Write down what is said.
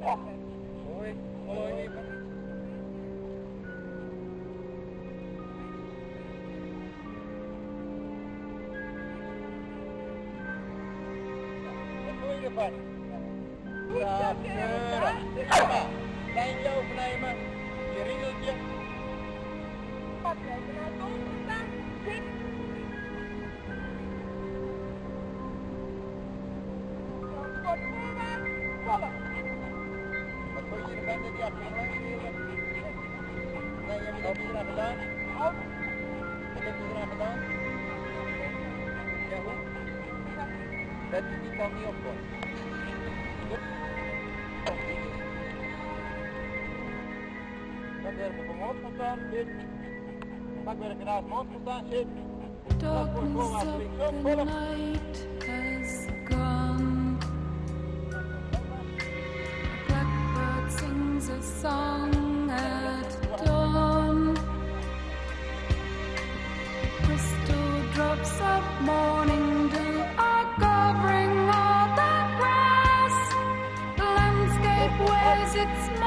Ôi, ôi, depan. Sabar. Apa? Lain jauh penai mah. Kiri jauh dia. Pakai penatung tentang dik. Kau kau kau kau. bent in die afgelopen. Nee, heb je dat niet gedaan gedaan? Wat heb je eraan gedaan? Ja, goed. Dat die kan niet. Dat op wordt gewoon als ik zo. Its